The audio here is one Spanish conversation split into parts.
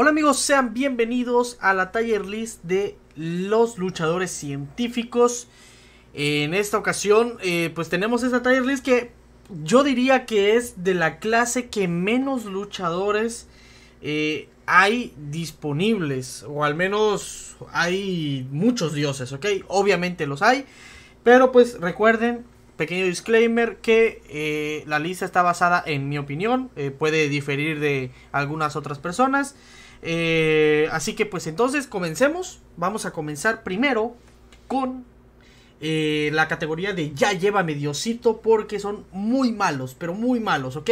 Hola amigos, sean bienvenidos a la taller list de los luchadores científicos. En esta ocasión, eh, pues tenemos esta taller list que yo diría que es de la clase que menos luchadores eh, hay disponibles. O al menos hay muchos dioses, ¿ok? Obviamente los hay. Pero pues recuerden, pequeño disclaimer, que eh, la lista está basada en mi opinión. puede diferir de algunas otras personas. Eh, así que pues entonces comencemos. Vamos a comenzar primero con eh, la categoría de ya lleva mediocito porque son muy malos, pero muy malos, ¿ok?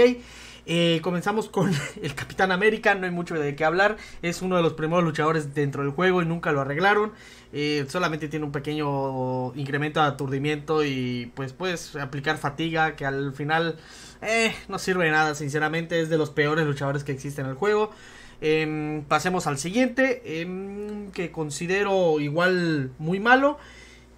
Eh, comenzamos con el Capitán América, no hay mucho de qué hablar, es uno de los primeros luchadores dentro del juego y nunca lo arreglaron, solamente tiene un pequeño incremento de aturdimiento y pues puedes aplicar fatiga que al final no sirve de nada, sinceramente es de los peores luchadores que existen en el juego. Em, pasemos al siguiente, em, que considero igual muy malo.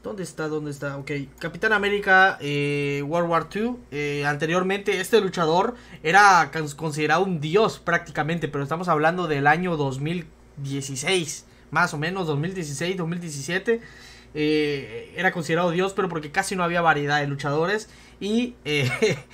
¿Dónde está? ¿Dónde está? Ok, Capitán América eh, World War II. Eh, anteriormente este luchador era considerado un dios prácticamente, pero estamos hablando del año 2016, más o menos 2016, 2017. Eh, era considerado dios, pero porque casi no había variedad de luchadores y eh,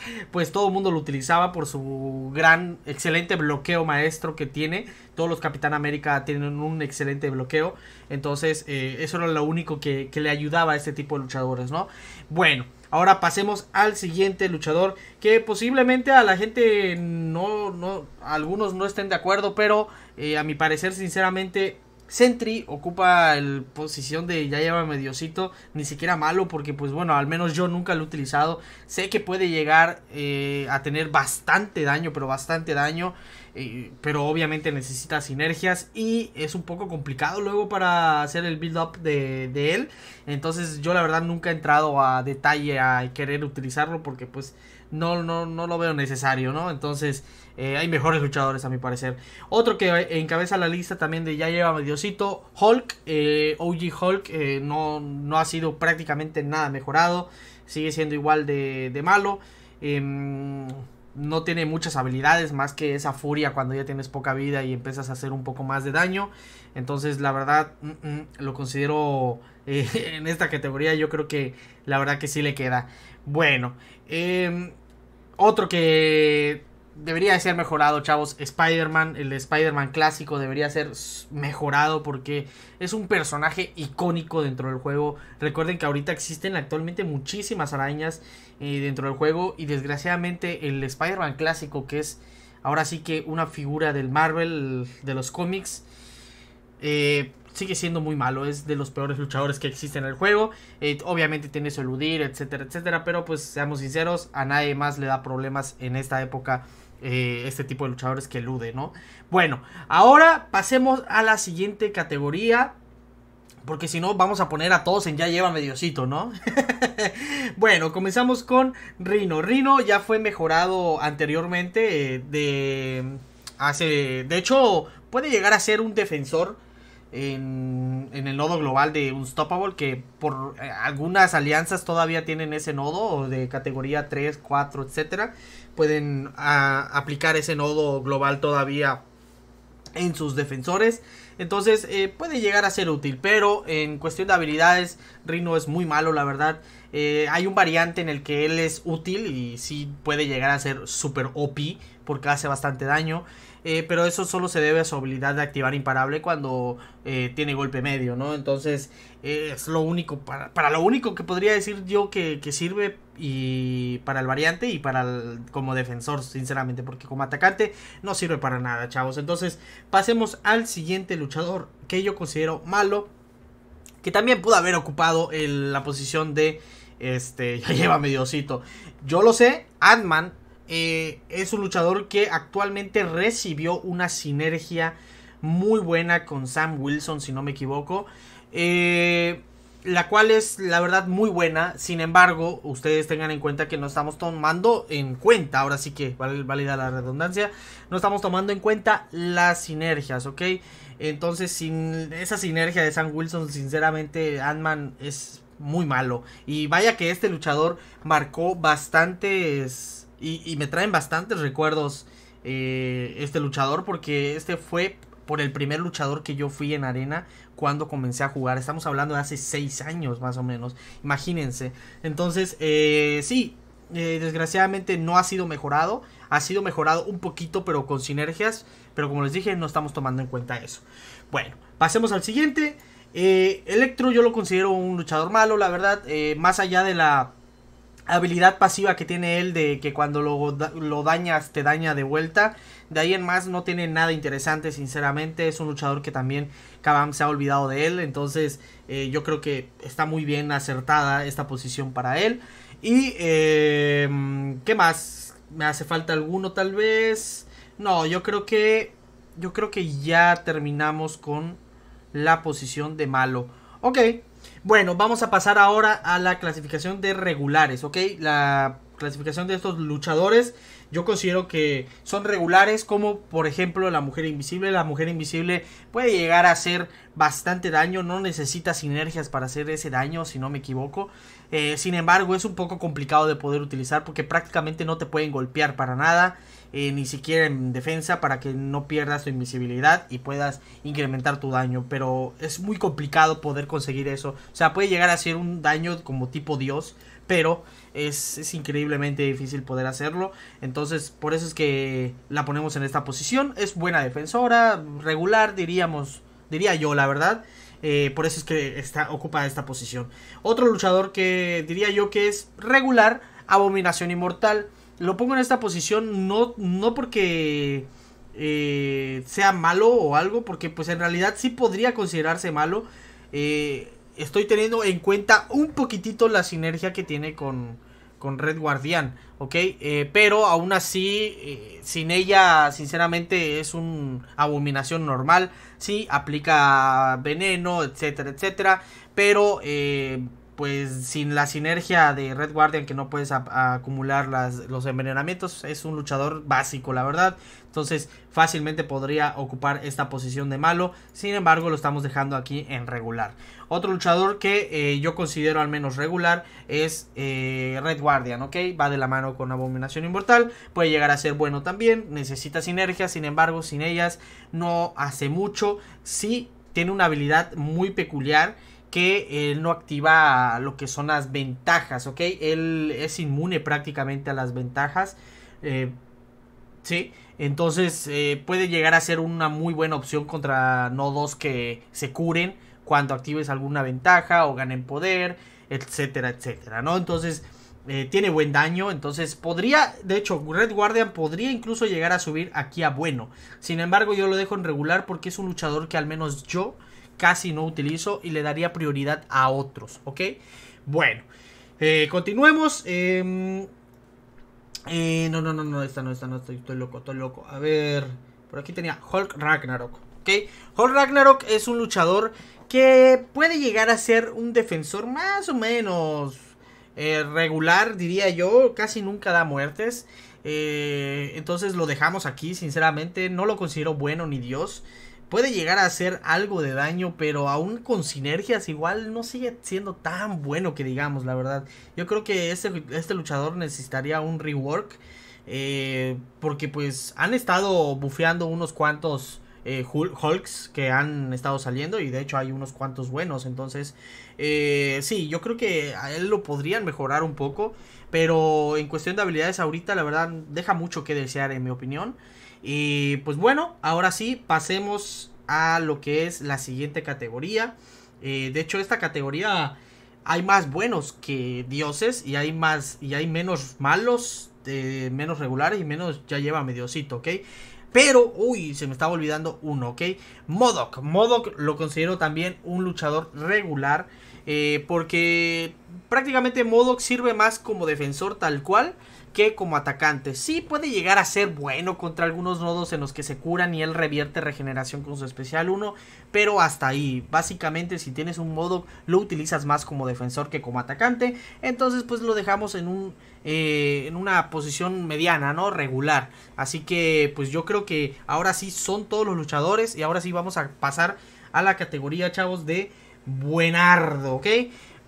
pues todo el mundo lo utilizaba por su gran, excelente bloqueo maestro que tiene. Todos los Capitán América tienen un excelente bloqueo. Entonces eh, eso era lo único que, le ayudaba a este tipo de luchadores, ¿no? Bueno, ahora pasemos al siguiente luchador que posiblemente a la gente no, no, algunos no estén de acuerdo, pero a mi parecer sinceramente Sentry ocupa la posición de ya lleva mediocito, ni siquiera malo porque pues bueno, al menos yo nunca lo he utilizado. Sé que puede llegar eh, a tener bastante daño, pero bastante daño. Eh, pero obviamente necesita sinergias y es un poco complicado luego para hacer el build up de, de él. Entonces yo la verdad nunca he entrado a detalle a querer utilizarlo porque pues no, no, no lo veo necesario, ¿no? Entonces eh, hay mejores luchadores a mi parecer. Otro que encabeza la lista también de ya lleva mediocito, Hulk, eh, OG Hulk, eh, no, no ha sido prácticamente nada mejorado, sigue siendo igual de, de malo. Em, no tiene muchas habilidades más que esa furia cuando ya tienes poca vida y empiezas a hacer un poco más de daño. Entonces la verdad mm, mm, lo considero en esta categoría yo creo que la verdad que sí le queda. Bueno, em, otro que debería ser mejorado, chavos. Spider-Man, el Spider-Man clásico debería ser mejorado porque es un personaje icónico dentro del juego. Recuerden que ahorita existen actualmente muchísimas arañas eh, dentro del juego y desgraciadamente el Spider-Man clásico que es ahora sí que una figura del Marvel de los cómics. Eh, sigue siendo muy malo, es de los peores luchadores que existen en el juego. Eh, obviamente tiene su eludir, etcétera, etcétera, pero pues seamos sinceros, a nadie más le da problemas en esta época eh, este tipo de luchadores que elude, ¿no? Bueno, ahora pasemos a la siguiente categoría. Porque si no, vamos a poner a todos en ya lleva mediocito, ¿no? bueno, comenzamos con Rino. Rino ya fue mejorado anteriormente. Eh, de. Hace. De hecho, puede llegar a ser un defensor en, el nodo global de Unstoppable, que por eh, algunas alianzas todavía tienen ese nodo de categoría 3, 4, etcétera. Pueden aplicar ese nodo global todavía en sus defensores. Entonces eh, puede llegar a ser útil. Pero en cuestión de habilidades, Rino es muy malo, la verdad. Eh, hay un variante en el que él es útil y sí puede llegar a ser super OP porque hace bastante daño. Eh, pero eso solo se debe a su habilidad de activar imparable cuando eh, tiene golpe medio, ¿no? Entonces es lo único, para, para, lo único que podría decir yo que, sirve y para el variante y para como defensor, sinceramente, porque como atacante no sirve para nada, chavos. Entonces pasemos al siguiente luchador que yo considero malo, que también pudo haber ocupado la posición de... Este, ya lleva mediocito. Yo lo sé, Ant-Man eh, es un luchador que actualmente recibió una sinergia muy buena con Sam Wilson, si no me equivoco. Eh, la cual es la verdad muy buena. Sin embargo, ustedes tengan en cuenta que no estamos tomando en cuenta, ahora sí que válida la redundancia, no estamos tomando en cuenta las sinergias, ¿ok? Entonces, sin esa sinergia de Sam Wilson, sinceramente, Ant-Man es muy malo. Y vaya que este luchador marcó bastantes y, me traen bastantes recuerdos eh, este luchador porque este fue por el primer luchador que yo fui en arena cuando comencé a jugar. Estamos hablando de hace 6 años más o menos. Imagínense. Entonces, eh, sí, eh, desgraciadamente no ha sido mejorado. Ha sido mejorado un poquito, pero con sinergias. Pero como les dije, no estamos tomando en cuenta eso. Bueno, pasemos al siguiente. Eh, Electro yo lo considero un luchador malo, la verdad. Más allá de la habilidad pasiva que tiene él de que cuando lo, lo, dañas te daña de vuelta. De ahí en más no tiene nada interesante, sinceramente. Es un luchador que también Kabam se ha olvidado de él. Entonces eh, yo creo que está muy bien acertada esta posición para él. Y eh, ¿qué más? ¿Me hace falta alguno tal vez? No, yo creo que yo creo que ya terminamos con la posición de malo. Ok, bueno, vamos a pasar ahora a la clasificación de regulares, ¿ok? La clasificación de estos luchadores yo considero que son regulares como por ejemplo la mujer invisible. La mujer invisible puede llegar a hacer bastante daño, no necesita sinergias para hacer ese daño si no me equivoco. Eh, sin embargo es un poco complicado de poder utilizar porque prácticamente no te pueden golpear para nada. Eh, ni siquiera en defensa para que no pierdas tu invisibilidad y puedas incrementar tu daño. Pero es muy complicado poder conseguir eso. O sea, puede llegar a ser un daño como tipo Dios, pero es, es, increíblemente difícil poder hacerlo. Entonces, por eso es que la ponemos en esta posición. Es buena defensora, regular, diríamos, diría yo, la verdad. Eh, por eso es que está, ocupa esta posición. Otro luchador que diría yo que es regular, Abominación Inmortal. Lo pongo en esta posición no, no porque eh, sea malo o algo, porque pues en realidad sí podría considerarse malo. Eh, estoy teniendo en cuenta un poquitito la sinergia que tiene con, con Red Guardian, ¿ok? Eh, pero aún así, eh, sin ella, sinceramente, es una abominación normal, sí, aplica veneno, etcétera, etcétera, pero... Eh, pues sin la sinergia de Red Guardian que no puedes acumular las, los envenenamientos, es un luchador básico, la verdad. Entonces fácilmente podría ocupar esta posición de malo. Sin embargo, lo estamos dejando aquí en regular. Otro luchador que eh, yo considero al menos regular es eh, Red Guardian, ¿ok? Va de la mano con Abominación Inmortal. Puede llegar a ser bueno también. Necesita sinergia, sin embargo, sin ellas no hace mucho. Sí, tiene una habilidad muy peculiar que él no activa lo que son las ventajas, ¿ok? Él es inmune prácticamente a las ventajas. Eh, sí, entonces eh, puede llegar a ser una muy buena opción contra nodos que se curen cuando actives alguna ventaja o ganen poder, etcétera, etcétera, ¿no? Entonces eh, tiene buen daño, entonces podría, de hecho, Red Guardian podría incluso llegar a subir aquí a bueno. Sin embargo, yo lo dejo en regular porque es un luchador que al menos yo casi no utilizo y le daría prioridad a otros, ¿ok? Bueno, eh, continuemos. Em, eh, no, no, no, no, esta no, esta no, estoy, estoy loco, estoy loco. A ver, por aquí tenía Hulk Ragnarok, ¿ok? Hulk Ragnarok es un luchador que puede llegar a ser un defensor más o menos eh, regular, diría yo, casi nunca da muertes. entonces lo dejamos aquí, sinceramente, no lo considero bueno ni Dios puede llegar a hacer algo de daño, pero aún con sinergias igual no sigue siendo tan bueno que digamos, la verdad. Yo creo que este, este luchador necesitaría un rework. Eh, porque pues han estado bufeando unos cuantos eh, Hulks que han estado saliendo y de hecho hay unos cuantos buenos. Entonces, eh, sí, yo creo que a él lo podrían mejorar un poco. Pero en cuestión de habilidades ahorita, la verdad, deja mucho que desear en mi opinión. Y pues bueno, ahora sí, pasemos a lo que es la siguiente categoría. Eh, de hecho, esta categoría hay más buenos que dioses y hay más y hay menos malos, eh, menos regulares y menos ya lleva mediocito, ¿ok? Pero, uy, se me estaba olvidando uno, ¿ok? Modok. Modok lo considero también un luchador regular. Eh, porque prácticamente Modok sirve más como defensor tal cual que como atacante. Sí puede llegar a ser bueno contra algunos nodos en los que se curan y él revierte regeneración con su especial 1, pero hasta ahí. Básicamente si tienes un modo lo utilizas más como defensor que como atacante, entonces pues lo dejamos en un eh, en una posición mediana, ¿no? Regular. Así que pues yo creo que ahora sí son todos los luchadores y ahora sí vamos a pasar a la categoría, chavos, de buenardo, ¿ok?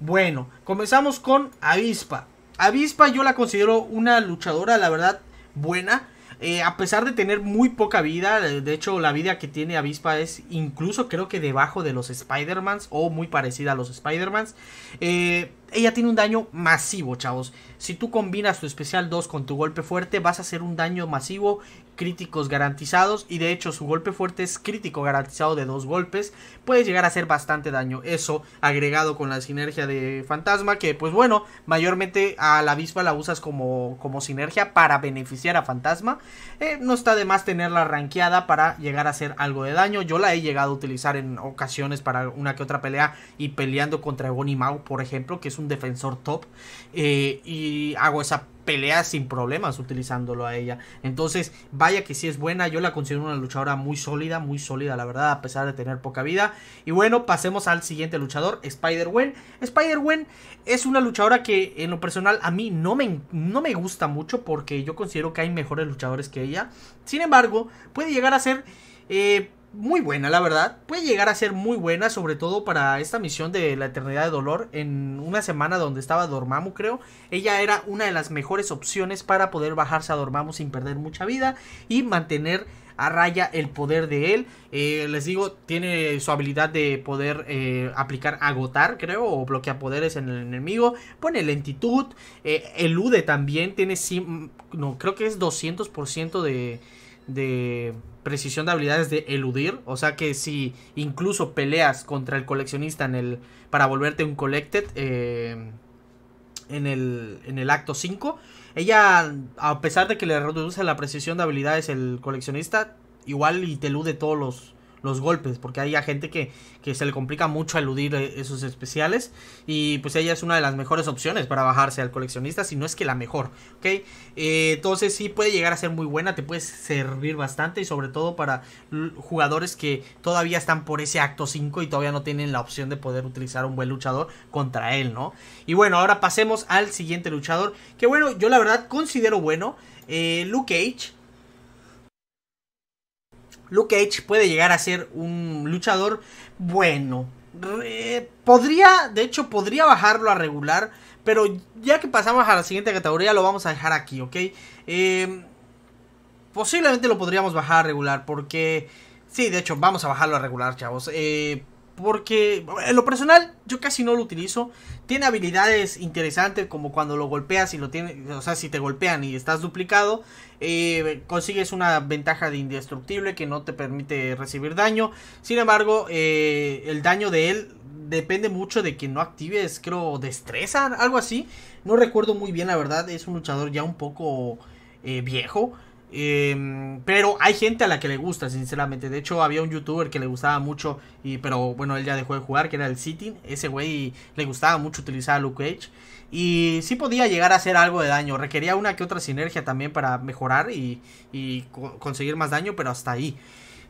Bueno, comenzamos con avispa. Avispa yo la considero una luchadora, la verdad, buena. Eh, a pesar de tener muy poca vida, de hecho la vida que tiene Avispa es incluso creo que debajo de los Spider-Mans o muy parecida a los Spider-Mans. Eh, ella tiene un daño masivo, chavos. Si tú combinas tu especial 2 con tu golpe fuerte, vas a hacer un daño masivo, críticos garantizados. Y de hecho, su golpe fuerte es crítico garantizado de dos golpes. Puedes llegar a hacer bastante daño. Eso agregado con la sinergia de fantasma. Que, pues bueno, mayormente a la avispa la usas como, como sinergia para beneficiar a fantasma. Eh, no está de más tenerla rankeada para llegar a hacer algo de daño. Yo la he llegado a utilizar en ocasiones para una que otra pelea. Y peleando contra Bonnie Mau, por ejemplo, que es un defensor top. Eh, y hago esa pelea sin problemas utilizándolo a ella. Entonces, vaya que si es buena. Yo la considero una luchadora muy sólida, muy sólida, la verdad, a pesar de tener poca vida. Y bueno, pasemos al siguiente luchador, Spider-Gwen. Spider-Gwen es una luchadora que, en lo personal, a mí no me, no me gusta mucho porque yo considero que hay mejores luchadores que ella. Sin embargo, puede llegar a ser. Eh, muy buena, la verdad. Puede llegar a ser muy buena, sobre todo para esta misión de la eternidad de dolor. En una semana donde estaba Dormammu, creo. Ella era una de las mejores opciones para poder bajarse a Dormammu sin perder mucha vida y mantener a raya el poder de él. Eh, les digo, tiene su habilidad de poder eh, aplicar agotar, creo, o bloquear poderes en el enemigo. Pone lentitud, eh, elude también, tiene, no, creo que es 200% de, de precisión de habilidades de eludir. O sea que si incluso peleas contra el coleccionista en el. para volverte un collected. Eh, en el, en el acto 5. Ella, a pesar de que le reduce la precisión de habilidades el coleccionista, igual y te elude todos los, los golpes, porque hay gente que, que se le complica mucho eludir eh, esos especiales y pues ella es una de las mejores opciones para bajarse al coleccionista, si no es que la mejor, ¿ok? Eh, entonces sí puede llegar a ser muy buena, te puede servir bastante y sobre todo para jugadores que todavía están por ese acto 5 y todavía no tienen la opción de poder utilizar un buen luchador contra él, ¿no? Y bueno, ahora pasemos al siguiente luchador, que bueno, yo la verdad considero bueno, eh, Luke Cage Luke Cage puede llegar a ser un luchador bueno. podría, de hecho, podría bajarlo a regular. Pero ya que pasamos a la siguiente categoría, lo vamos a dejar aquí, ¿ok? Em, posiblemente lo podríamos bajar a regular. Porque, sí, de hecho, vamos a bajarlo a regular, chavos. Eh, porque en lo personal yo casi no lo utilizo. Tiene habilidades interesantes como cuando lo golpeas y lo tiene, o sea, si te golpean y estás duplicado, eh, consigues una ventaja de indestructible que no te permite recibir daño. Sin embargo, eh, el daño de él depende mucho de que no actives, creo, destreza, algo así. No recuerdo muy bien, la verdad, es un luchador ya un poco eh, viejo. Em, pero hay gente a la que le gusta, sinceramente. De hecho, había un youtuber que le gustaba mucho, y, pero bueno, él ya dejó de jugar, que era el Sitting. Ese güey le gustaba mucho utilizar a Luke Cage. Y sí podía llegar a hacer algo de daño. Requería una que otra sinergia también para mejorar y, conseguir más daño, pero hasta ahí.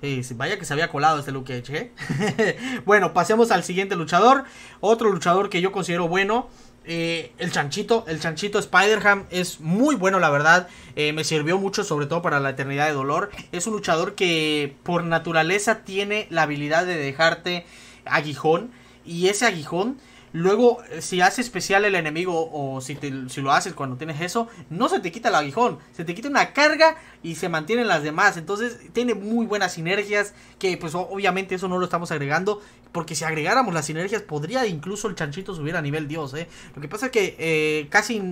Eh, vaya que se había colado este Luke Cage, ¿eh? bueno, pasemos al siguiente luchador. Otro luchador que yo considero bueno. Eh, el chanchito, el chanchito Spider-Ham es muy bueno, la verdad. Eh, me sirvió mucho, sobre todo para la eternidad de dolor. Es un luchador que por naturaleza tiene la habilidad de dejarte aguijón. Y ese aguijón Luego, eh, si hace especial el enemigo o si, si lo haces cuando tienes eso, no se te quita el aguijón, se te quita una carga y se mantienen las demás. Entonces, tiene muy buenas sinergias que pues obviamente eso no lo estamos agregando. Porque si agregáramos las sinergias, podría incluso el chanchito subir a nivel Dios. ¿eh? Lo que pasa es que eh, casi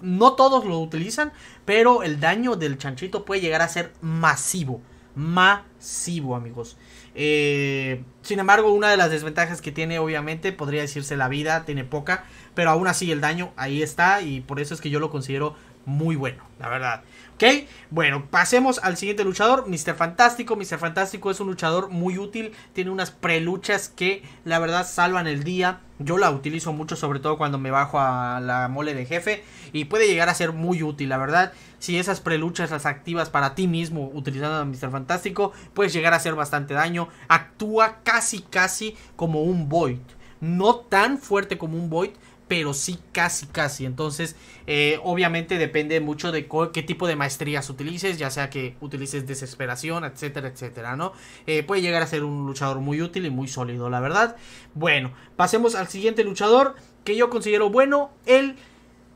no todos lo utilizan, pero el daño del chanchito puede llegar a ser masivo. Masivo, amigos. Eh, sin embargo, una de las desventajas que tiene, obviamente, podría decirse la vida, tiene poca, pero aún así el daño ahí está y por eso es que yo lo considero muy bueno, la verdad. Ok, bueno, pasemos al siguiente luchador, Mr. Fantástico. Mr. Fantástico es un luchador muy útil, tiene unas preluchas que la verdad salvan el día. Yo la utilizo mucho, sobre todo cuando me bajo a la mole de jefe, y puede llegar a ser muy útil, la verdad. Si esas preluchas las activas para ti mismo utilizando a Mr. Fantástico, puedes llegar a hacer bastante daño. Actúa casi, casi como un Void. No tan fuerte como un Void, pero sí casi casi. Entonces, eh, obviamente depende mucho de qué tipo de maestrías utilices, ya sea que utilices desesperación, etcétera, etcétera, ¿no? Eh, puede llegar a ser un luchador muy útil y muy sólido, la verdad. Bueno, pasemos al siguiente luchador que yo considero bueno, el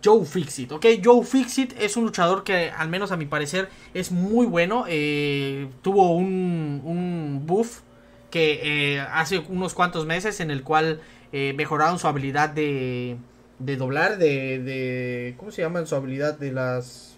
Joe Fixit, ¿ok? Joe Fixit es un luchador que al menos a mi parecer es muy bueno. Eh, tuvo un, un buff que hace unos cuantos meses en el cual eh, mejoraron su habilidad de, de doblar, de, de... ¿Cómo se llama su habilidad de las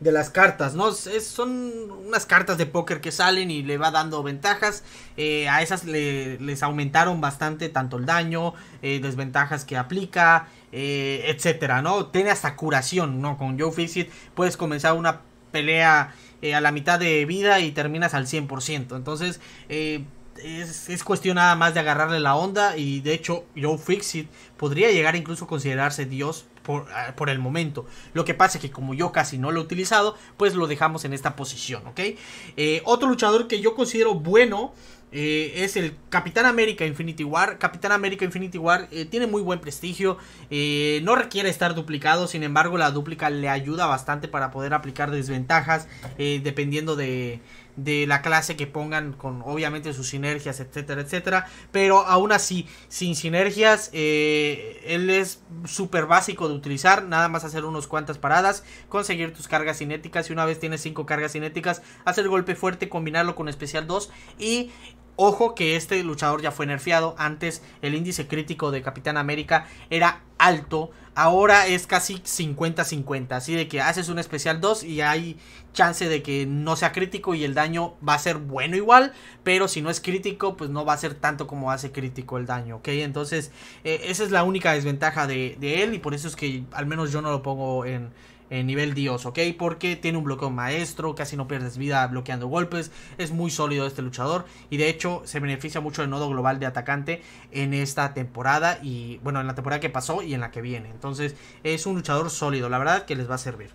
de las cartas, ¿no? son unas cartas de póker que salen y le va dando ventajas. Eh, a esas les aumentaron bastante tanto el daño, eh, desventajas que aplica, etcétera, ¿no? Tiene hasta curación, ¿no? Con Joe Fixit puedes comenzar una pelea a la mitad de vida y terminas al 100%. Entonces, es, es, cuestión nada más de agarrarle la onda y de hecho Joe Fixit podría llegar incluso a considerarse Dios Ah, por, el momento. Lo que pasa es que como yo casi no lo he utilizado, pues lo dejamos en esta posición, ¿ok? Eh, otro luchador que yo considero bueno eh, es el Capitán América Infinity War. Capitán América Infinity War eh, tiene muy buen prestigio. no requiere estar duplicado. Sin embargo, la dúplica le ayuda bastante para poder aplicar desventajas. dependiendo de, de la clase que pongan con obviamente sus sinergias, etcétera, etcétera. Pero aún así, sin sinergias, eh, él es súper básico de utilizar. Nada más hacer unos cuantas paradas, conseguir tus cargas cinéticas. Y una vez tienes 5 cargas cinéticas, hacer golpe fuerte, combinarlo con especial 2 y Ojo que este luchador ya fue nerfeado. Antes el índice crítico de Capitán América era alto. Ahora es casi 50-50. Así de que haces un especial 2 y hay chance de que no sea crítico y el daño va a ser bueno igual. Pero si no es crítico, pues no va a ser tanto como hace crítico el daño. ¿Ok? Entonces eh, esa es la única desventaja de, de él. Y por eso es que al menos yo no lo pongo en en nivel Dios, ¿ok? Porque tiene un bloqueo maestro, casi no pierdes vida bloqueando golpes, es muy sólido este luchador y de hecho se beneficia mucho del nodo global de atacante en esta temporada y bueno, en la temporada que pasó y en la que viene. Entonces es un luchador sólido, la verdad que les va a servir.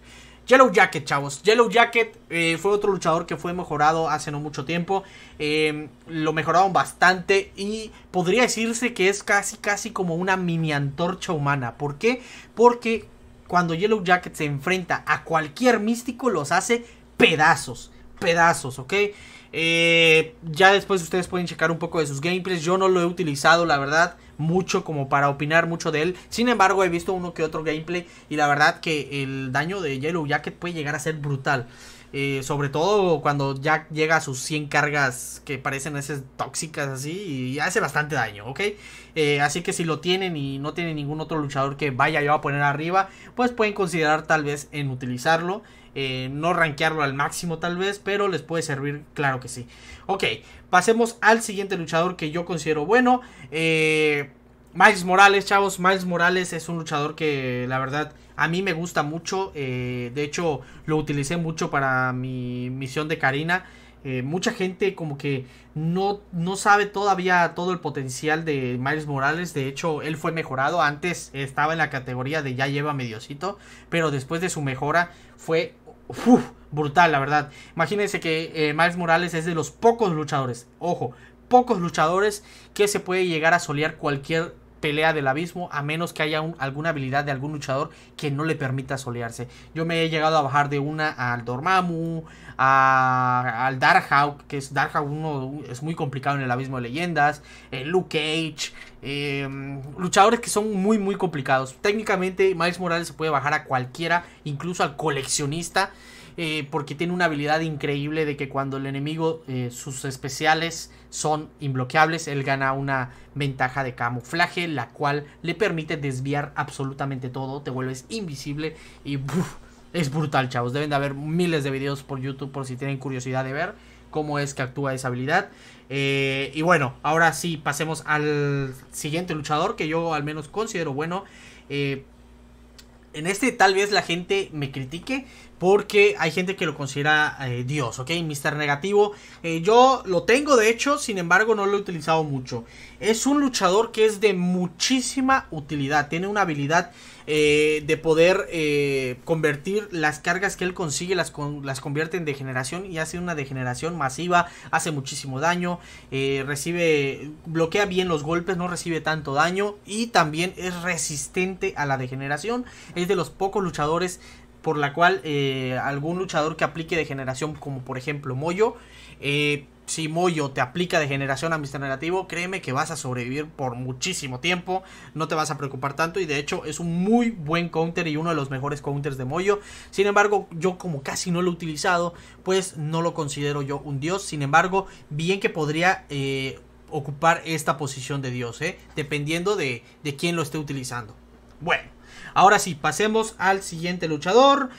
Yellow Jacket, chavos. Yellow Jacket eh, fue otro luchador que fue mejorado hace no mucho tiempo. Eh, lo mejoraron bastante y podría decirse que es casi, casi como una mini antorcha humana. ¿Por qué? Porque cuando Yellow Jacket se enfrenta a cualquier místico, los hace pedazos. Pedazos, ¿ok? Eh, ya después ustedes pueden checar un poco de sus gameplays. Yo no lo he utilizado, la verdad, mucho como para opinar mucho de él. Sin embargo, he visto uno que otro gameplay. Y la verdad que el daño de Yellow Jacket puede llegar a ser brutal. Eh, sobre todo cuando ya llega a sus 100 cargas que parecen esas tóxicas así y hace bastante daño, ¿ok? Eh, así que si lo tienen y no tienen ningún otro luchador que vaya yo a poner arriba, pues pueden considerar tal vez en utilizarlo. Eh, no rankearlo al máximo tal vez, pero les puede servir, claro que sí. Ok, pasemos al siguiente luchador que yo considero bueno. Miles Morales, chavos. Miles Morales es un luchador que la verdad a mí me gusta mucho. Eh, de hecho, lo utilicé mucho para mi misión de Karina. Eh, mucha gente como que no, no sabe todavía todo el potencial de Miles Morales. De hecho, él fue mejorado. Antes estaba en la categoría de ya lleva mediocito. Pero después de su mejora fue brutal, la verdad. Imagínense que eh, Miles Morales es de los pocos luchadores. Ojo, pocos luchadores que se puede llegar a solear cualquier pelea del abismo a menos que haya alguna habilidad de algún luchador que no le permita solearse. Yo me he llegado a bajar de una al Dormammu, a, al Darkhawk, que es Darkhawk uno es muy complicado en el abismo de leyendas, eh, Luke Cage, em, luchadores que son muy muy complicados. Técnicamente Miles Morales se puede bajar a cualquiera, incluso al coleccionista. Eh, porque tiene una habilidad increíble de que cuando el enemigo, eh, sus especiales son imbloqueables, él gana una ventaja de camuflaje, la cual le permite desviar absolutamente todo, te vuelves invisible y es brutal, chavos. Deben de haber miles de videos por YouTube por si tienen curiosidad de ver cómo es que actúa esa habilidad. Eh, y bueno, ahora sí, pasemos al siguiente luchador que yo al menos considero bueno. En este tal vez la gente me critique, porque hay gente que lo considera eh, Dios, ¿ok? Mister Negativo. Eh, yo lo tengo, de hecho, sin embargo, no lo he utilizado mucho. Es un luchador que es de muchísima utilidad. Tiene una habilidad eh, de poder convertir las cargas que él consigue, las, las convierte en degeneración y hace una degeneración masiva. Hace muchísimo daño. recibe, bloquea bien los golpes, no recibe tanto daño. Y también es resistente a la degeneración. Es de los pocos luchadores por la cual eh, algún luchador que aplique degeneración, como por ejemplo Moyo, eh, si Moyo te aplica de generación a Mr. Negativo, créeme que vas a sobrevivir por muchísimo tiempo, no te vas a preocupar tanto y de hecho es un muy buen counter y uno de los mejores counters de Moyo. Sin embargo, yo como casi no lo he utilizado, pues no lo considero yo un dios. Sin embargo, bien que podría eh, ocupar esta posición de dios, ¿eh? dependiendo de, de quién lo esté utilizando. Bueno, ahora sí, pasemos al siguiente luchador,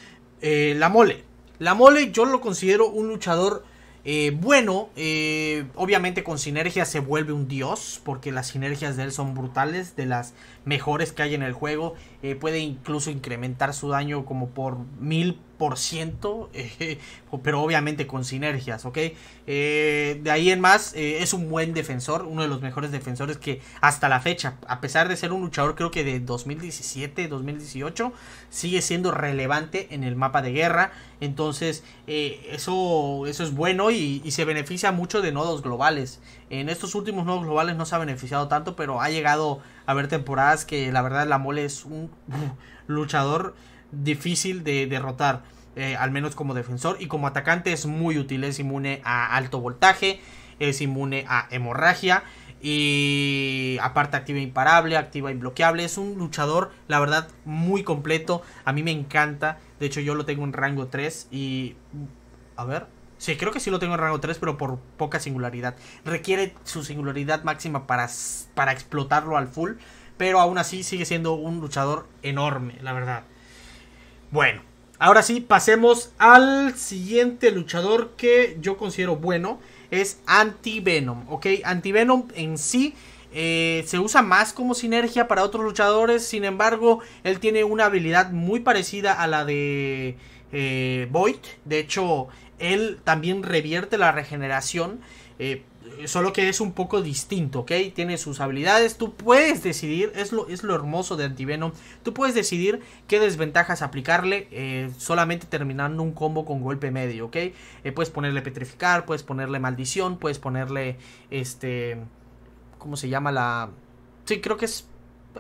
eh, la mole. La mole yo lo considero un luchador eh, bueno, eh, obviamente con sinergia se vuelve un dios, porque las sinergias de él son brutales, de las mejores que hay en el juego. Eh, puede incluso incrementar su daño como por mil por ciento, pero obviamente con sinergias, ¿ok? de ahí en más, es un buen defensor, uno de los mejores defensores que hasta la fecha, a pesar de ser un luchador creo que de 2017, 2018, sigue siendo relevante en el mapa de guerra. Entonces, eso, eso es bueno y, y, se beneficia mucho de nodos globales. En estos últimos nodos globales no se ha beneficiado tanto, pero ha llegado a haber temporadas que la verdad la mole es un luchador difícil de derrotar. Eh, al menos como defensor y como atacante es muy útil, es inmune a alto voltaje, es inmune a hemorragia y aparte activa imparable, activa imbloqueable, es un luchador la verdad muy completo, a mí me encanta, de hecho yo lo tengo en rango 3 y a ver, Sí, creo que sí lo tengo en rango 3, pero por poca singularidad. Requiere su singularidad máxima para, para explotarlo al full. Pero aún así sigue siendo un luchador enorme, la verdad. Bueno, ahora sí, pasemos al siguiente luchador que yo considero bueno. Es Anti-Venom, ¿ok? Anti-Venom en sí eh, se usa más como sinergia para otros luchadores. Sin embargo, él tiene una habilidad muy parecida a la de eh, Void. De hecho, él también revierte la regeneración. Eh, solo que es un poco distinto, ¿ok? Tiene sus habilidades. Tú puedes decidir, es lo, es lo hermoso de Antivenom. Tú puedes decidir qué desventajas aplicarle eh, solamente terminando un combo con golpe medio, ¿ok? Eh, puedes ponerle petrificar, puedes ponerle maldición, puedes ponerle este. ¿Cómo se llama la.? Sí, creo que es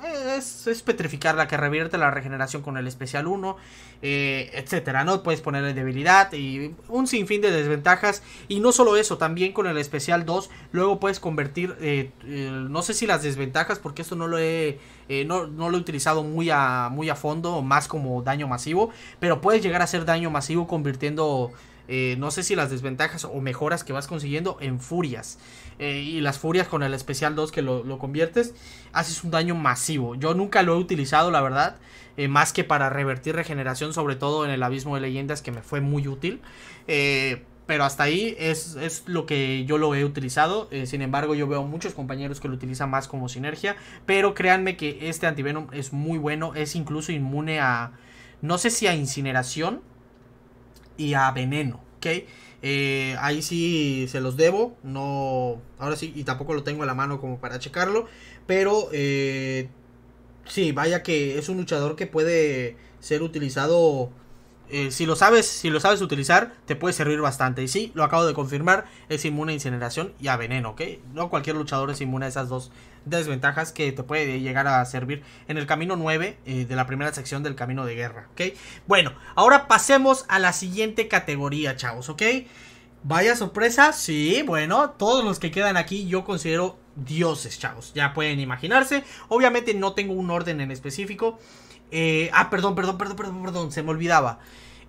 es, petrificar la que revierte la regeneración con el especial 1, eh, etcétera, ¿no? Puedes ponerle debilidad y un sinfín de desventajas. Y no solo eso, también con el especial 2, luego puedes convertir, eh, eh, no sé si las desventajas, porque esto no lo he, no, no, lo he utilizado muy a, muy a fondo, más como daño masivo, pero puedes llegar a hacer daño masivo convirtiendo eh, no sé si las desventajas o mejoras que vas consiguiendo en furias. Eh, y las furias con el especial 2 que lo, conviertes, haces un daño masivo. Yo nunca lo he utilizado, la verdad. Eh, más que para revertir regeneración, sobre todo en el abismo de leyendas, que me fue muy útil. pero hasta ahí es, es, lo que yo lo he utilizado. sin embargo, yo veo muchos compañeros que lo utilizan más como sinergia. Pero créanme que este antivenom es muy bueno. Es incluso inmune a. No sé si a incineración y a veneno, ¿ok? Eh, ahí sí se los debo, no, ahora sí, y tampoco lo tengo en la mano como para checarlo, pero eh, sí, vaya que es un luchador que puede ser utilizado eh, si lo sabes, si lo sabes utilizar, te puede servir bastante. Y sí, lo acabo de confirmar, es inmune a incineración y a veneno, ¿ok? No cualquier luchador es inmune a esas dos desventajas que te puede llegar a servir en el camino 9 eh, de la primera sección del camino de guerra, ¿ok? Bueno, ahora pasemos a la siguiente categoría, chavos, ¿ok? Vaya sorpresa, sí, bueno, todos los que quedan aquí yo considero dioses, chavos. Ya pueden imaginarse. Obviamente no tengo un orden en específico. Eh, ah, perdón, perdón, perdón, perdón, perdón, se me olvidaba.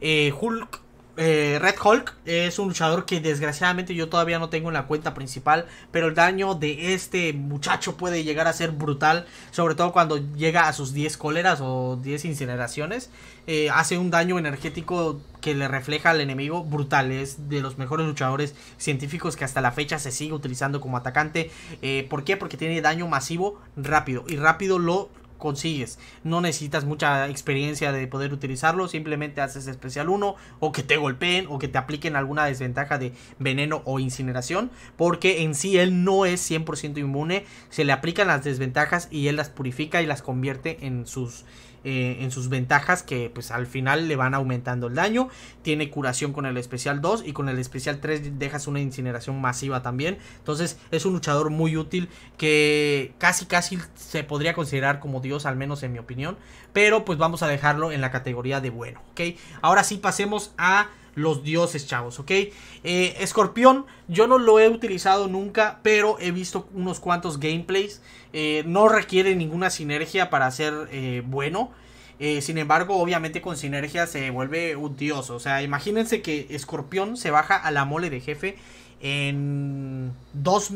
Eh, Hulk, eh, Red Hulk es un luchador que desgraciadamente yo todavía no tengo en la cuenta principal, pero el daño de este muchacho puede llegar a ser brutal, sobre todo cuando llega a sus 10 cóleras o 10 incineraciones. hace un daño energético que le refleja al enemigo brutal, es de los mejores luchadores científicos que hasta la fecha se sigue utilizando como atacante. ¿Por qué? Porque tiene daño masivo rápido y rápido lo consigues. No necesitas mucha experiencia de poder utilizarlo, simplemente haces especial 1 o que te golpeen o que te apliquen alguna desventaja de veneno o incineración, porque en sí él no es 100% inmune, se le aplican las desventajas y él las purifica y las convierte en sus eh, en sus ventajas que pues al final le van aumentando el daño. Tiene curación con el especial 2 y con el especial 3 dejas una incineración masiva también. Entonces es un luchador muy útil que casi casi se podría considerar como Dios al menos en mi opinión. Pero pues vamos a dejarlo en la categoría de bueno, ¿ok? Ahora sí pasemos a los dioses, chavos, ¿ok? Eh, Escorpión, yo no lo he utilizado nunca, pero he visto unos cuantos gameplays. Eh, no requiere ninguna sinergia para ser eh, bueno. sin embargo, obviamente con sinergia se vuelve un dios. O sea, imagínense que Escorpión se baja a la mole de jefe en dos,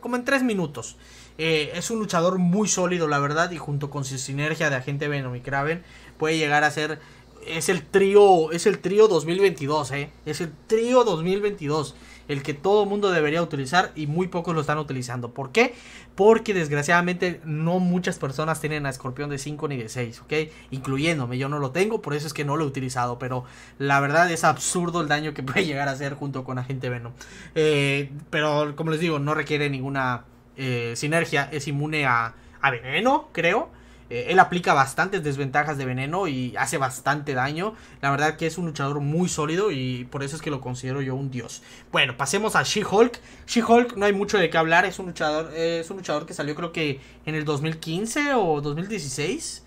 como en tres minutos. es un luchador muy sólido, la verdad, y junto con su sinergia de agente Venom y Kraven puede llegar a ser es el trío, es el trío 2022, ¿eh? Es el trío 2022, el que todo mundo debería utilizar y muy pocos lo están utilizando. ¿Por qué? Porque desgraciadamente no muchas personas tienen a Escorpión de 5 ni de 6, ¿ok? Incluyéndome, yo no lo tengo, por eso es que no lo he utilizado, pero la verdad es absurdo el daño que puede llegar a hacer junto con Agente Venom. Eh, pero como les digo, no requiere ninguna eh, sinergia, es inmune a, a veneno, creo eh, él aplica bastantes desventajas de veneno y hace bastante daño. La verdad que es un luchador muy sólido y por eso es que lo considero yo un dios. Bueno, pasemos a She-Hulk. She-Hulk no hay mucho de qué hablar. Es un luchador, es un luchador que salió creo que en el 2015 o 2016.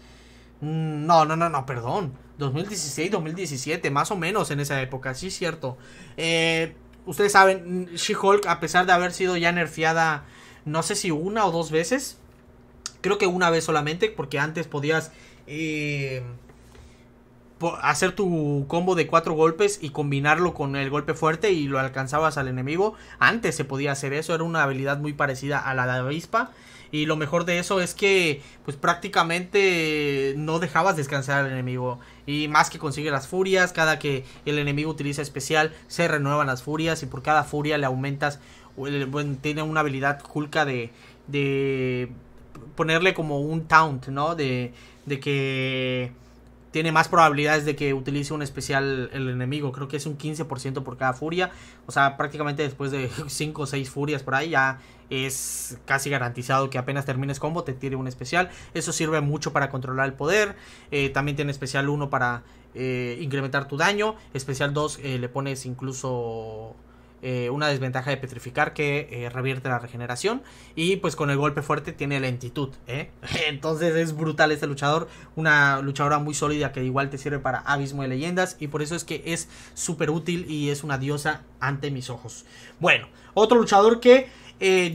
Mm, no, no, no, no, perdón. 2016, 2017, más o menos en esa época, sí es cierto. Eh, ustedes saben, She-Hulk, a pesar de haber sido ya nerfeada, no sé si una o dos veces, Creo que una vez solamente, porque antes podías eh, hacer tu combo de cuatro golpes y combinarlo con el golpe fuerte y lo alcanzabas al enemigo. Antes se podía hacer eso, era una habilidad muy parecida a la de avispa. Y lo mejor de eso es que pues prácticamente no dejabas descansar al enemigo. Y más que consigue las furias, cada que el enemigo utiliza especial se renuevan las furias y por cada furia le aumentas, tiene una habilidad culca de, de ponerle como un taunt, ¿no? De, de que tiene más probabilidades de que utilice un especial el enemigo. Creo que es un 15% por cada furia. O sea, prácticamente después de 5 o 6 furias por ahí ya es casi garantizado que apenas termines combo te tire un especial. Eso sirve mucho para controlar el poder. Eh, también tiene especial 1 para eh, incrementar tu daño. Especial 2 eh, le pones incluso eh, una desventaja de petrificar que eh, revierte la regeneración. Y pues con el golpe fuerte tiene lentitud. ¿eh? Entonces es brutal este luchador. Una luchadora muy sólida que igual te sirve para abismo de leyendas. Y por eso es que es súper útil y es una diosa ante mis ojos. Bueno, otro luchador que...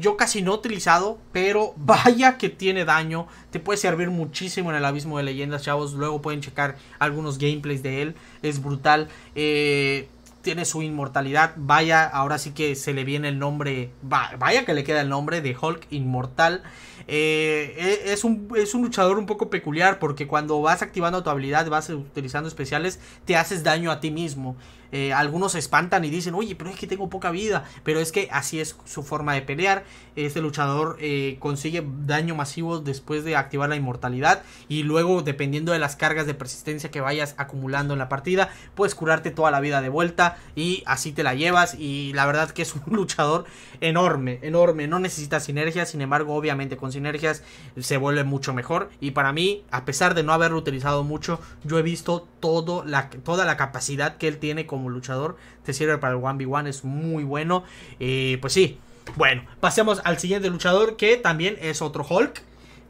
yo casi no he utilizado, pero vaya que tiene daño. Te puede servir muchísimo en el abismo de leyendas, chavos. Luego pueden checar algunos gameplays de él. Es brutal. Eh, tiene su inmortalidad. Vaya, ahora sí que se le viene el nombre. Vaya que le queda el nombre de Hulk Inmortal. Eh, e, es, un, es un luchador un poco peculiar porque cuando vas activando tu habilidad, vas utilizando especiales, te haces daño a ti mismo. Eh, algunos se espantan y dicen, oye, pero es que tengo poca vida. Pero es que así es su forma de pelear. Este luchador eh, consigue daño masivo después de activar la inmortalidad. Y luego, dependiendo de las cargas de persistencia que vayas acumulando en la partida, puedes curarte toda la vida de vuelta. Y así te la llevas. Y la verdad que es un luchador enorme, enorme. No necesita sinergias. Sin embargo, obviamente con sinergias se vuelve mucho mejor. Y para mí, a pesar de no haberlo utilizado mucho, yo he visto todo la, toda la capacidad que él tiene como luchador. Te sirve para el 1v1, es muy bueno. Eh, pues sí. Bueno, pasemos al siguiente luchador que también es otro Hulk.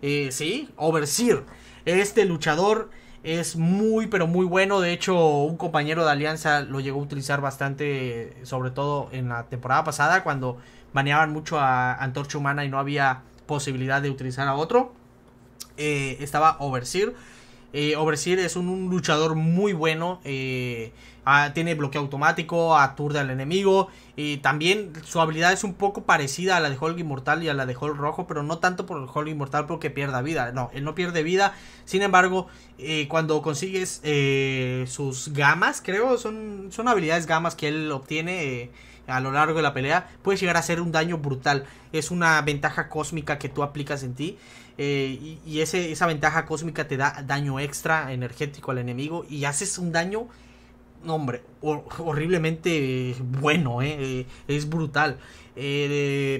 Eh, sí, Overseer. Este luchador es muy pero muy bueno. De hecho, un compañero de Alianza lo llegó a utilizar bastante, sobre todo en la temporada pasada, cuando baneaban mucho a Antorcha Humana y no había posibilidad de utilizar a otro. Eh, estaba Overseer. Eh, Overseer es un, luchador muy bueno. Eh, ah, tiene bloqueo automático, aturde al enemigo. También su habilidad es un poco parecida a la de Hulk Inmortal y a la de Hulk Rojo. Pero no tanto por el Hulk Inmortal porque pierda vida. No, él no pierde vida. Sin embargo, eh, cuando consigues sus gamas, creo, son, son habilidades gamas que él obtiene a lo largo de la pelea, puedes llegar a hacer un daño brutal. Es una ventaja cósmica que tú aplicas en ti. Eh, y, esa ventaja cósmica te da daño extra energético al enemigo. Y haces un daño, hombre, horriblemente bueno, eh, eh, es brutal.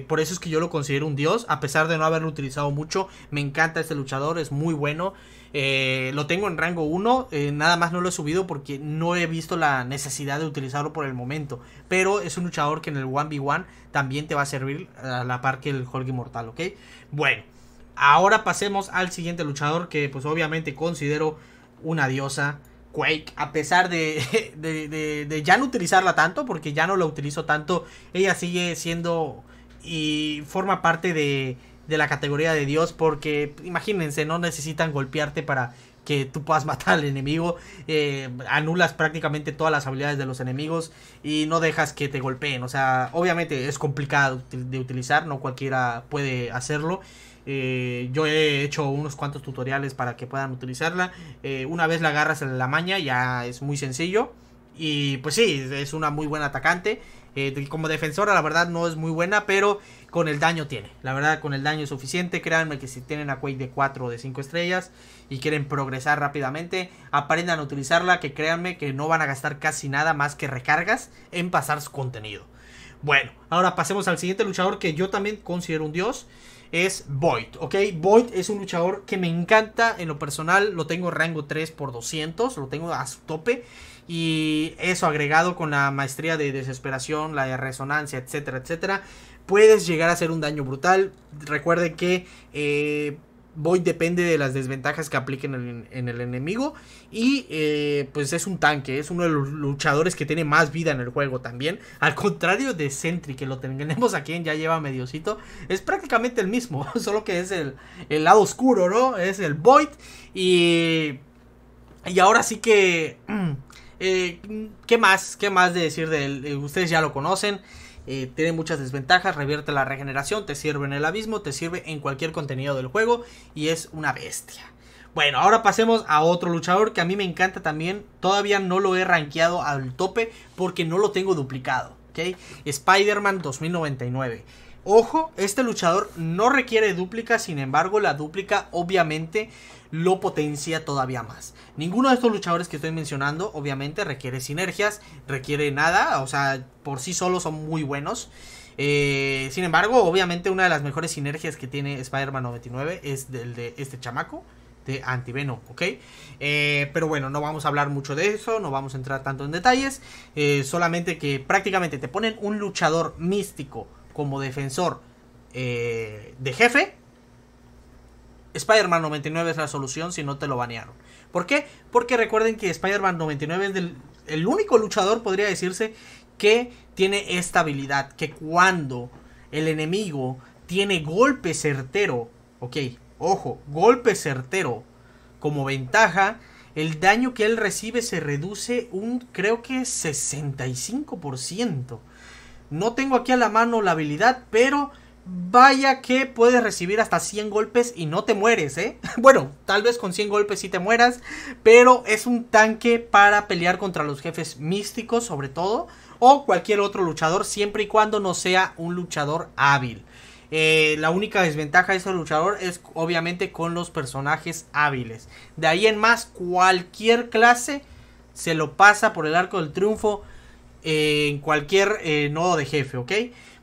por eso es que yo lo considero un dios, a pesar de no haberlo utilizado mucho. Me encanta este luchador, es muy bueno. lo tengo en rango 1, nada más no lo he subido porque no he visto la necesidad de utilizarlo por el momento. Pero es un luchador que en el 1v1 también te va a servir a la par que el Hulk Inmortal, ¿ok? Bueno, Ahora pasemos al siguiente luchador que pues obviamente considero una diosa. Quake, a pesar de, ya no utilizarla tanto, porque ya no la utilizo tanto, ella sigue siendo y forma parte de, de la categoría de Dios, porque imagínense, no necesitan golpearte para que tú puedas matar al enemigo, eh, anulas prácticamente todas las habilidades de los enemigos y no dejas que te golpeen. O sea, obviamente es complicado de utilizar, no cualquiera puede hacerlo. Eh, yo he hecho unos cuantos tutoriales para que puedan utilizarla. Eh, una vez la agarras en la maña ya es muy sencillo. Y pues sí, es una muy buena atacante. como defensora la verdad no es muy buena, pero con el daño tiene. La verdad con el daño es suficiente. Créanme que si tienen a Quake de 4 o de 5 estrellas y quieren progresar rápidamente, aprendan a utilizarla, que créanme que no van a gastar casi nada más que recargas en pasar su contenido. Bueno, ahora pasemos al siguiente luchador que yo también considero un dios. Es Void, ¿ok? Void es un luchador que me encanta en lo personal. Lo tengo rango 3 por 200, lo tengo a su tope. Y eso agregado con la maestría de desesperación, la de resonancia, etcétera, etcétera. Puedes llegar a hacer un daño brutal. Recuerden que eh, Void depende de las desventajas que apliquen en, el enemigo. Y eh, pues es un tanque, es uno de los luchadores que tiene más vida en el juego también. Al contrario de Sentry, que lo tenemos aquí en ya lleva mediocito. Es prácticamente el mismo, solo que es el, lado oscuro, ¿no? Es el Void. Y, y ahora sí que... Eh, ¿Qué más? ¿Qué más de decir de él? Eh, ustedes ya lo conocen. Eh, tiene muchas desventajas, revierte la regeneración, te sirve en el abismo, te sirve en cualquier contenido del juego y es una bestia. Bueno, ahora pasemos a otro luchador que a mí me encanta también. Todavía no lo he rankeado al tope porque no lo tengo duplicado. Spider-Man 2099. Ojo, este luchador no requiere dúplica, sin embargo la dúplica obviamente lo potencia todavía más. Ninguno de estos luchadores que estoy mencionando obviamente requiere sinergias, requiere nada, o sea, por sí solos son muy buenos. Eh, sin embargo, obviamente una de las mejores sinergias que tiene Spider-Man 99 es del de este chamaco de Antiveno, ¿ok? Eh, pero bueno, no vamos a hablar mucho de eso, no vamos a entrar tanto en detalles, eh, solamente que prácticamente te ponen un luchador místico como defensor de jefe Spider-Man 99 es la solución si no te lo banearon. ¿Por qué? Porque recuerden que Spider-Man 99 es el único luchador, podría decirse, que tiene esta habilidad. Que cuando el enemigo tiene golpe certero, ok, ojo, golpe certero como ventaja, el daño que él recibe se reduce un, creo que 65%. No tengo aquí a la mano la habilidad, pero Vaya que puedes recibir hasta 100 golpes y no te mueres, ¿eh? Bueno, tal vez con 100 golpes sí te mueras, pero es un tanque para pelear contra los jefes místicos sobre todo, o cualquier otro luchador, siempre y cuando no sea un luchador hábil. Eh, la única desventaja de ese luchador es obviamente con los personajes hábiles. De ahí en más, cualquier clase se lo pasa por el arco del triunfo eh, en cualquier eh, nodo de jefe, ¿ok?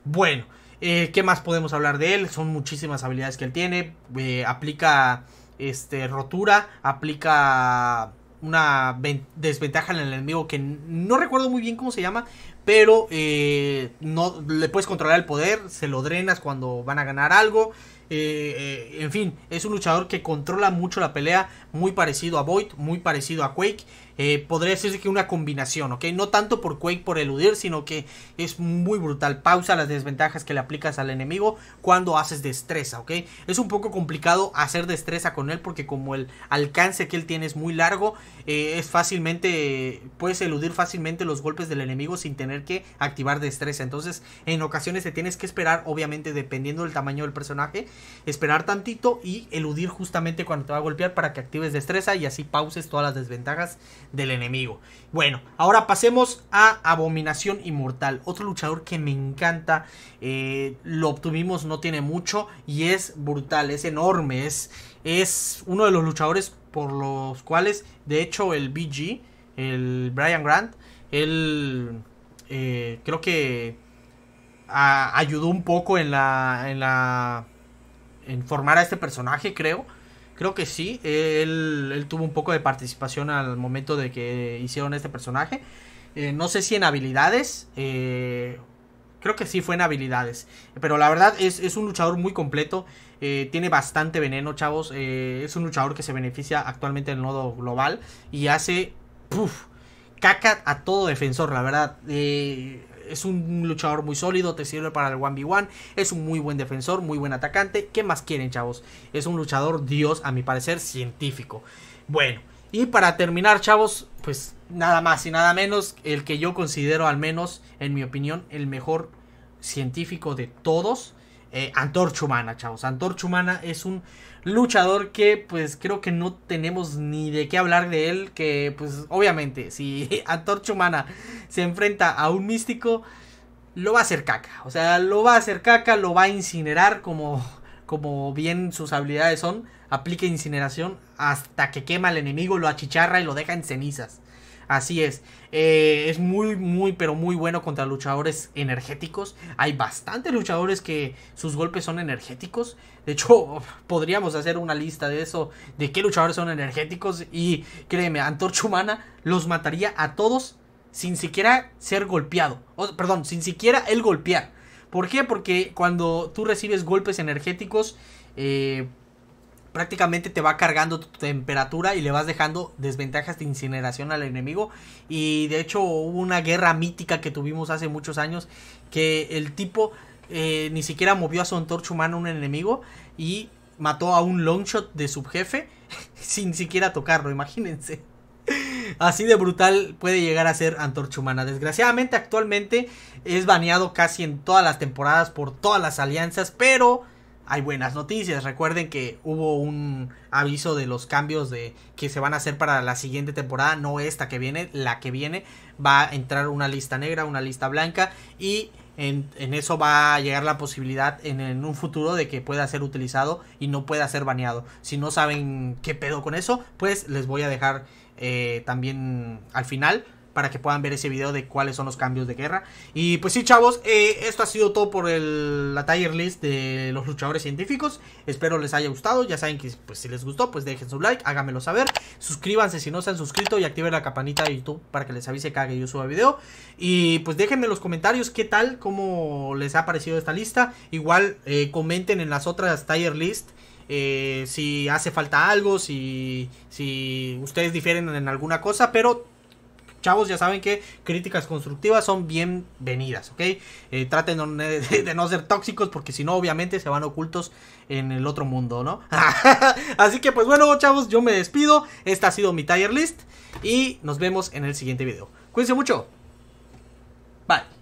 Bueno. Eh, ¿Qué más podemos hablar de él? Son muchísimas habilidades que él tiene. Eh, aplica este, rotura, aplica una desventaja en el enemigo que no recuerdo muy bien cómo se llama, pero eh, no le puedes controlar el poder, se lo drenas cuando van a ganar algo. en fin, es un luchador que controla mucho la pelea, muy parecido a Void, muy parecido a Quake. Eh, podría decirse que una combinación, ¿ok? No tanto por Quake por eludir, sino que es muy brutal. Pausa las desventajas que le aplicas al enemigo cuando haces destreza, ¿ok? Es un poco complicado hacer destreza con él porque como el alcance que él tiene es muy largo, eh, es fácilmente, puedes eludir fácilmente los golpes del enemigo sin tener que activar destreza. Entonces, en ocasiones te tienes que esperar, obviamente dependiendo del tamaño del personaje, esperar tantito y eludir justamente cuando te va a golpear para que actives destreza y así pauses todas las desventajas del enemigo. Bueno, ahora pasemos a Abominación Inmortal, otro luchador que me encanta, eh, lo obtuvimos no tiene mucho y es brutal, es enorme, es, es uno de los luchadores por los cuales, de hecho, el BG, el Brian Grant, él eh, creo que ayudó un poco en la, en la, en formar a este personaje, creo Creo que sí, él, tuvo un poco de participación al momento de que hicieron este personaje. Eh, no sé si en habilidades, eh, creo que sí fue en habilidades. Pero la verdad es, un luchador muy completo. Eh, tiene bastante veneno, chavos. es un luchador que se beneficia actualmente del nodo global. Y hace puff, caca a todo defensor, la verdad. Eh, es un luchador muy sólido, te sirve para el 1v1, es un muy buen defensor, muy buen atacante. ¿Qué más quieren, chavos? Es un luchador dios, a mi parecer, científico. Bueno, y para terminar, chavos, pues nada más y nada menos, el que yo considero al menos, en mi opinión, el mejor científico de todos, eh, Antorcha Humana, chavos. Antorcha Humana es un luchador que pues creo que no tenemos ni de qué hablar de él, que pues obviamente si Antorcha Humana se enfrenta a un místico, lo va a hacer caca. O sea, lo va a hacer caca, lo va a incinerar como, como bien sus habilidades son. Aplica incineración hasta que quema al enemigo, lo achicharra y lo deja en cenizas. Así es. Eh, es muy, muy, pero muy bueno contra luchadores energéticos. Hay bastantes luchadores que sus golpes son energéticos. De hecho, podríamos hacer una lista de eso, de qué luchadores son energéticos. Y créeme, Antorcha Humana los mataría a todos sin siquiera ser golpeado. perdón, sin siquiera él golpear. ¿Por qué? Porque cuando tú recibes golpes energéticos, eh, prácticamente te va cargando tu temperatura y le vas dejando desventajas de incineración al enemigo. Y de hecho hubo una guerra mítica que tuvimos hace muchos años que el tipo eh, ni siquiera movió a su antorcha humana un enemigo y mató a un longshot de subjefe sin siquiera tocarlo, imagínense. Así de brutal puede llegar a ser Antorcha Humana. Desgraciadamente actualmente es baneado casi en todas las temporadas por todas las alianzas, pero hay buenas noticias. Recuerden que hubo un aviso de los cambios de que se van a hacer para la siguiente temporada, no esta que viene, la que viene va a entrar una lista negra, una lista blanca y en, eso va a llegar la posibilidad en, un futuro de que pueda ser utilizado y no pueda ser baneado. Si no saben qué pedo con eso, pues les voy a dejar eh, también al final para que puedan ver ese video de cuáles son los cambios de guerra. Y pues sí, chavos, eh, esto ha sido todo por el, la tier list de los luchadores científicos. Espero les haya gustado. Ya saben que pues, si les gustó, pues dejen su like, háganmelo saber. Suscríbanse si no se han suscrito y activen la campanita de YouTube para que les avise cada que yo suba video. Y pues déjenme en los comentarios qué tal, cómo les ha parecido esta lista. Igual eh, comenten en las otras tier list. Eh, si hace falta algo, si, si ustedes difieren en alguna cosa, pero chavos, ya saben que críticas constructivas son bienvenidas, ¿ok? Eh, traten de, no ser tóxicos porque si no, obviamente se van ocultos en el otro mundo, ¿no? Así que pues bueno, chavos, yo me despido. Esta ha sido mi tier list y nos vemos en el siguiente video. Cuídense mucho. Bye.